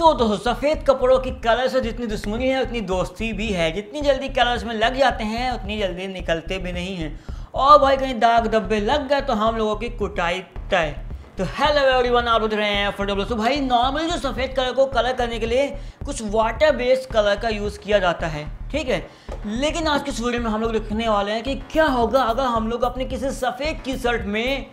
तो दोस्तों, सफ़ेद कपड़ों की कलर से जितनी दुश्मनी है, उतनी दोस्ती भी है। जितनी जल्दी कलर्स में लग जाते हैं, उतनी जल्दी निकलते भी नहीं हैं। और भाई, कहीं दाग धब्बे लग गए तो हम लोगों की कुटाई तय। तो हेलो एवरीवन आप उठ रहे हैं फुटबॉल तो भाई नॉर्मली जो सफ़ेद कलर को कलर करने के लिए कुछ वाटर बेस्ड कलर का यूज़ किया जाता है, ठीक है? लेकिन आज की वीडियो में हम लोग देखने वाले हैं कि क्या होगा अगर हम लोग अपने किसी सफ़ेद टी शर्ट में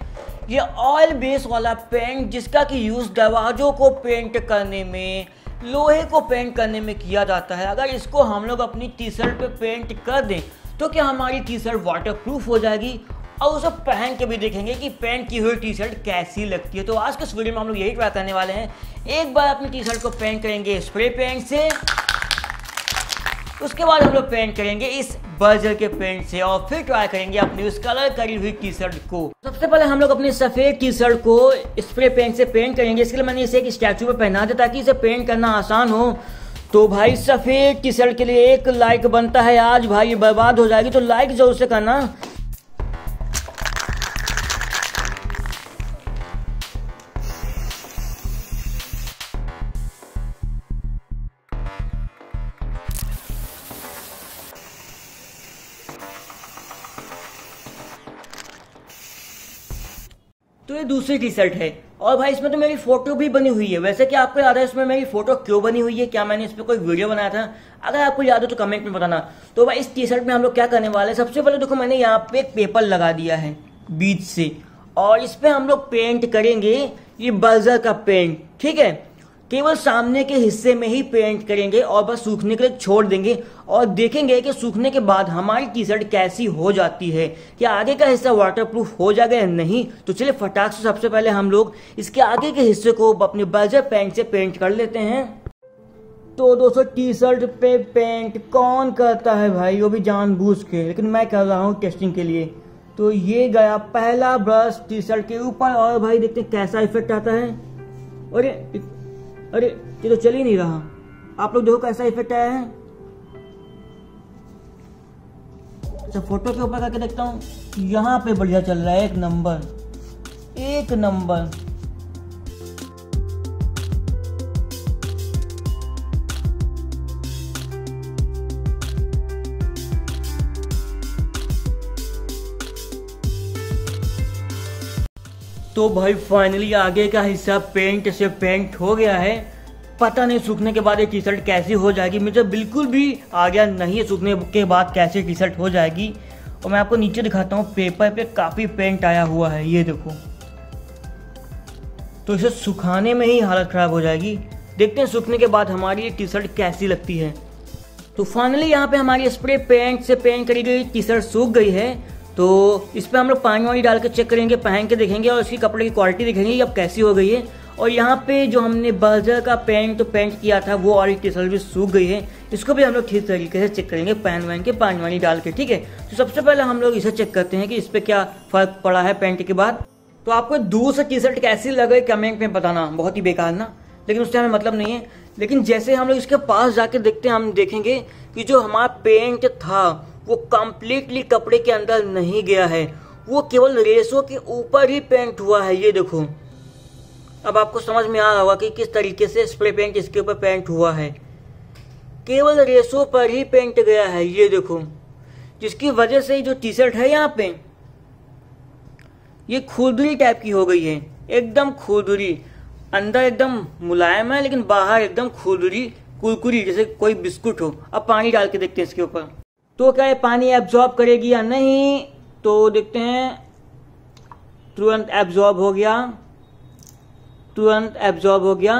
ये ऑयल बेस वाला पेंट जिसका कि यूज़ दरवाज़ों को पेंट करने में, लोहे को पेंट करने में किया जाता है। अगर इसको हम लोग अपनी टी शर्ट पे पेंट कर दें तो क्या हमारी टी शर्ट वाटर प्रूफ हो जाएगी? और उसे पहन के भी देखेंगे कि पेंट की हुई टी शर्ट कैसी लगती है। तो आज के इस वीडियो में हम लोग यही ट्राई करने वाले हैं। एक बार अपनी टी शर्ट को पेंट करेंगे स्प्रे पेंट से। उसके बाद हम लोग पेंट करेंगे इस बर्जर के पेंट से और फिर ट्राई करेंगे अपनी उस कलर करी हुई टी शर्ट को। सबसे पहले हम लोग अपनी सफ़ेद टी शर्ट को स्प्रे पेंट से पेंट करेंगे। इसके लिए मैंने इसे एक स्टैचू पे पहना दिया ताकि इसे पेंट करना आसान हो। तो भाई सफ़ेद टी शर्ट के लिए एक लाइक बनता है आज। भाई बर्बाद हो जाएगी तो लाइक ज़रूर से करना। तो ये दूसरी टी शर्ट है। और भाई इसमें तो मेरी फ़ोटो भी बनी हुई है। वैसे क्या आपको याद है इसमें मेरी फ़ोटो क्यों बनी हुई है? क्या मैंने इस पर कोई वीडियो बनाया था? अगर आपको याद हो तो कमेंट में बताना। तो भाई इस टी शर्ट में हम लोग क्या करने वाले हैं? सबसे पहले देखो, मैंने यहाँ पे एक पेपर लगा दिया है बीच से। और इस पर हम लोग पेंट करेंगे। ये बल्जर का पेंट ठीक है? केवल सामने के हिस्से में ही पेंट करेंगे और बस सूखने के लिए छोड़ देंगे और देखेंगे कि सूखने के बाद हमारी टी शर्ट कैसी हो जाती है। क्या आगे का हिस्सा वाटरप्रूफ हो जाएगा या नहीं? तो चलिए फटाक से सबसे पहले हम लोग इसके आगे के हिस्से को अपने बल्जर पेंट से पेंट कर लेते हैं। तो दोस्तों टी शर्ट पे पेंट कौन करता है भाई? वो भी जानबूझ के, लेकिन मैं कर रहा हूँ टेस्टिंग के लिए। तो ये गया पहला ब्रश टी शर्ट के ऊपर और भाई देखते हैं कैसा इफ़ेक्ट आता है। अरे अरे, ये तो चल ही नहीं रहा। आप लोग देखो कैसा इफ़ेक्ट आया है। अच्छा फ़ोटो के ऊपर करके देखता हूँ। यहाँ पे बढ़िया चल रहा है, एक नंबर एक नंबर तो भाई फाइनली आगे का हिस्सा पेंट से पेंट हो गया है। पता नहीं सूखने के बाद ये टी शर्ट कैसी हो जाएगी। मुझे बिल्कुल भी आ गया नहीं है सूखने के बाद कैसे टी शर्ट हो जाएगी। और मैं आपको नीचे दिखाता हूँ पेपर पे काफ़ी पेंट आया हुआ है, ये देखो। तो इसे सुखाने में ही हालत ख़राब हो जाएगी। देखते हैं सूखने के बाद हमारी ये टी शर्ट कैसी लगती है। तो फाइनली यहाँ पे हमारी स्प्रे पेंट से पेंट करी गई टी शर्ट सूख गई है। तो इस पर हम लोग पानी वानी डाल के चेक करेंगे, पहन के देखेंगे और इसकी कपड़े की क्वालिटी देखेंगे अब कैसी हो गई है। और यहाँ पे जो हमने बर्जर का पेंट तो पेंट किया था, वो और टी शर्ट भी सूख गई है। इसको भी हम लोग ठीक तरीके से चेक करेंगे, पहन वहन के, पानी वानी डाल के, ठीक है? तो सबसे पहले हम लोग इसे चेक करते हैं कि इस पर क्या फ़र्क पड़ा है पेंट के बाद। तो आपको से टी शर्ट कैसी लगे कमेंट में बताना, बहुत ही बेकार ना? लेकिन उससे हमें मतलब नहीं है। लेकिन जैसे हम लोग इसके पास जाके देखते हैं, हम देखेंगे कि जो हमारा पेंट था वो कम्प्लीटली कपड़े के अंदर नहीं गया है। वो केवल रेसों के ऊपर ही पेंट हुआ है, ये देखो। अब आपको समझ में आ रहा होगा कि किस तरीके से स्प्रे पेंट इसके ऊपर पेंट हुआ है। केवल रेसों पर ही पेंट गया है, ये देखो। जिसकी वजह से जो टी शर्ट है यहाँ पे, ये खुरदुरी टाइप की हो गई है। एकदम खुरदुरी। अंदर एकदम मुलायम है, लेकिन बाहर एकदम खुरदुरी, कुरकुरी, जैसे कोई बिस्कुट हो। अब पानी डाल के देखते हैं इसके ऊपर। तो क्या ये पानी एब्जॉर्ब करेगी या नहीं? तो देखते हैं, तुरंत एब्जॉर्ब हो गया, तुरंत एब्जॉर्ब हो गया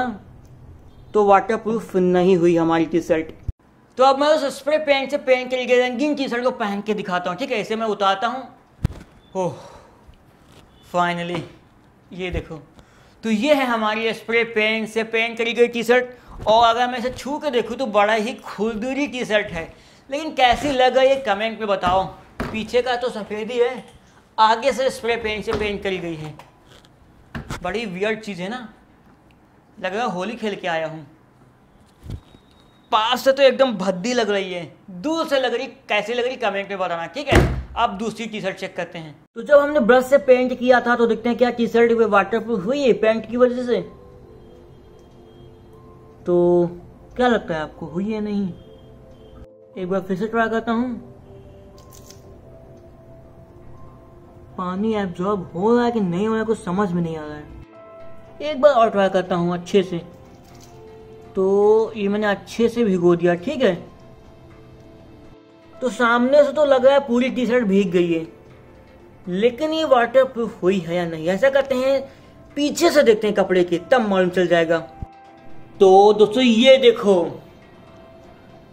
तो वाटर प्रूफ नहीं हुई हमारी टी शर्ट तो अब मैं उस स्प्रे पेंट से पेंट के रंगीन टी शर्ट को पहन के दिखाता हूँ, ठीक है? ऐसे मैं उतारता हूँ। ओह फाइनली ये देखो। तो ये है हमारी स्प्रे पेंट से पेंट करी गई टी शर्ट और अगर मैं इसे छू के देखूँ तो बड़ा ही खुलदुरी टी शर्ट है। लेकिन कैसी लगा ये कमेंट में बताओ। पीछे का तो सफ़ेद ही है। आगे से स्प्रे पेंट से पेंट करी गई है। बड़ी वियर्ड चीज़ है ना। लग रहा होली खेल के आया हूँ। पास से तो एकदम भद्दी लग रही है। दूर से लग रही, कैसी लग रही, कमेंट में बताना, ठीक है? अब दूसरी टी शर्ट चेक करते हैं। तो जब हमने ब्रश से पेंट किया था तो देखते हैं क्या टी शर्ट वाटर प्रूफ हुई है पेंट की वजह से? तो क्या लगता है आपको, हुई है नहीं? एक बार फिर से ट्राई करता हूँ। पानी एब्जॉर्ब हो रहा है कि नहीं हो रहा है, कुछ समझ में नहीं आ रहा है। एक बार और ट्राई करता हूँ अच्छे से। तो ये मैंने अच्छे से भिगो दिया, ठीक है? तो सामने से तो लग रहा है पूरी टी शर्ट भीग गई है। लेकिन ये वाटर प्रूफ हुई है या नहीं? ऐसा करते हैं, पीछे से देखते हैं कपड़े के, तब मालूम चल जाएगा। तो दोस्तों, ये देखो,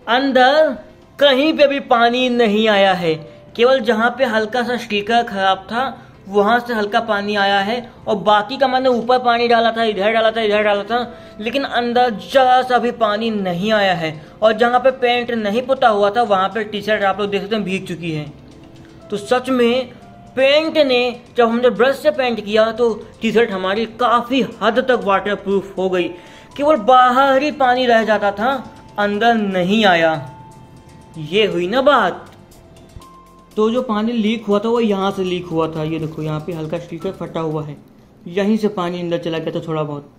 अंदर कहीं पे भी पानी नहीं आया है। केवल जहाँ पे हल्का सा स्टीकर खराब था, वहाँ से हल्का पानी आया है और बाकी का मैंने ऊपर पानी डाला था, इधर डाला था, इधर डाला था, लेकिन अंदर जरा सा भी पानी नहीं आया है। और जहाँ पे पेंट नहीं पुता हुआ था, वहाँ पे टी शर्ट आप लोग देख सकते हैं भीग चुकी है। तो सच में, पेंट ने जब हमने ब्रश से पेंट किया तो टी शर्ट हमारी काफ़ी हद तक वाटर प्रूफ हो गई। केवल बाहर ही पानी रह जाता था, अंदर नहीं आया। ये हुई ना बात? तो जो पानी लीक हुआ था वो यहाँ से लीक हुआ था। ये देखो यहाँ पे हल्का स्टीकर फटा हुआ है। यहीं से पानी अंदर चला गया था थोड़ा बहुत।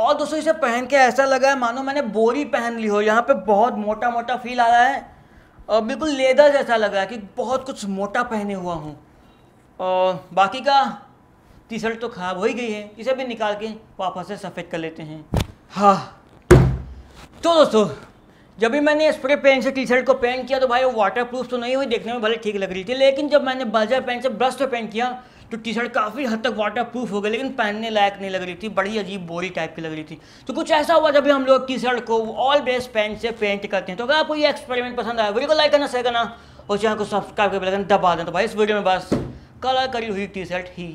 और दोस्तों इसे पहन के ऐसा लगा है मानो मैंने बोरी पहन ली हो। यहाँ पे बहुत मोटा मोटा फील आ रहा है। और बिल्कुल लेदर जैसा लग है कि बहुत कुछ मोटा पहने हुआ हूँ। और बाकी का टी शर्ट तो खराब हो ही गई है। इसे भी निकाल के वापस से सफ़ेद कर लेते हैं। हाँ। तो दोस्तों जब भी मैंने स्प्रे पेन से टी शर्ट को पेंट किया तो भाई वो वाटर प्रूफ तो नहीं हुई, देखने में भले ठीक लग रही थी, लेकिन जब मैंने बाज़ार पेन से ब्रश से पेंट किया तो टी शर्ट काफ़ी हद तक वाटर प्रूफ हो गई, लेकिन पहनने लायक नहीं लग रही थी, बड़ी अजीब बोरी टाइप की लग रही थी। तो कुछ ऐसा हुआ जब भी हम लोग टी शर्ट को ऑल बेस पेन से पेंट करते हैं तो अगर आपको ये एक्सपेरिमेंट पसंद आया वीडियो को लाइक करना शेयर करना, और चैनल को सब्सक्राइब कर दबा दें तो भाई इस वीडियो में बस कलर करी हुई टी शर्ट ही।